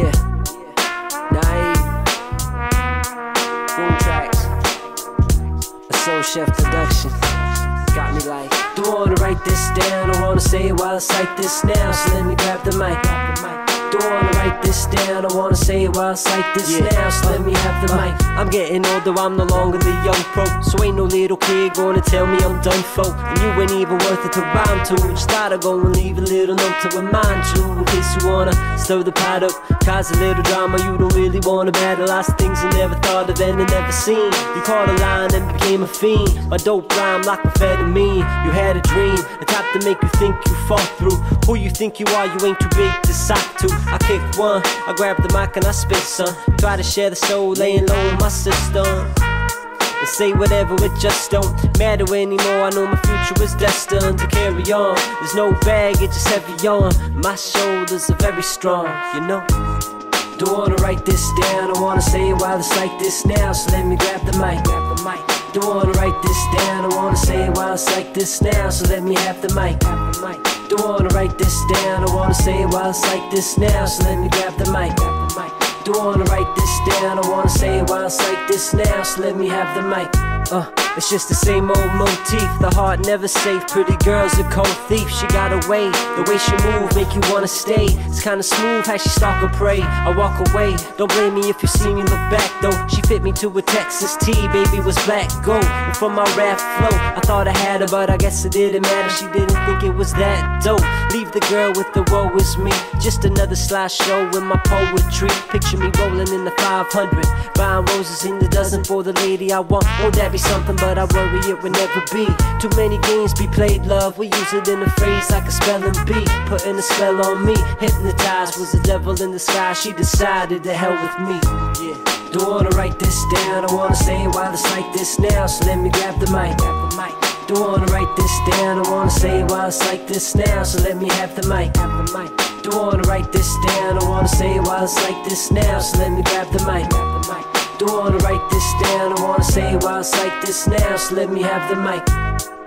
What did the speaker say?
Yeah. Naive. Boom tracks. A SoulChef production. Got me like, don't wanna write this down. I wanna say it while I cite this now. So let me grab the mic. Don't wanna write this down. I wanna say it while I cite this Yeah. now. So let me have the uh, mic. I'm getting older, I'm no longer the young pro. So ain't no little kid gonna tell me I'm done for. And you ain't even worth it to rhyme to. Just thought I'd go and leave a little note to remind you. In case you wanna stir the pot up, cause a little drama you don't really wanna battle. Lots of things you never thought of and never seen. You caught a line and became a fiend. My dope rhyme like amphetamine. You had a dream, the type to make you think you fall through. Who you think you are, you ain't too big to sock to. I kick one, I grab the mic and I spit some. Try to share the soul, laying low my system. And say whatever, it just don't matter anymore. I know my future is destined to carry on. There's no baggage, it's heavy on. My shoulders are very strong, you know. Don't wanna write this down, I wanna say it while it's like this now. So let me grab the mic. Grab the mic. Don't wanna write this down, I wanna say it while it's like this now. So let me have the mic. Grab the mic. Don't wanna write this down, I wanna say it while it's like this now. So let me grab the mic. Grab the mic. Don't wanna write this down, I wanna say while it's like this now. So let me have the mic. Uh, it's just the same old motif. The heart never safe. Pretty girl's a cold thief. She got away. The way she move make you wanna stay. It's kinda smooth how she stalk or prey. I walk away. Don't blame me if you see me look back though. She fit me to a Texas T. Baby was black gold. And from my rap flow, I thought I had her, but I guess it didn't matter. She didn't think it was that dope. Leave the girl with the woe is me. Just another slideshow with my poetry. Picture me rolling in the 500. Buying roses in the dozen for the lady I want. Won't that be something? But I worry it would never be. Too many games be played, love. We use it in a phrase like a spelling bee. Putting a spell on me. Hypnotized was the devil in the sky. She decided to hell with me. Yeah. Don't wanna write this down. I wanna say it while it's like this now. So let me grab the mic. Grab the mic. Don't wanna write this down. I wanna say it while it's like this now. So let me have the mic. Have the mic. Don't wanna write this down. I wanna say it while it's like this now. So let me grab the mic. Don't wanna write this down. I wanna say while it's like this now. So let me have the mic.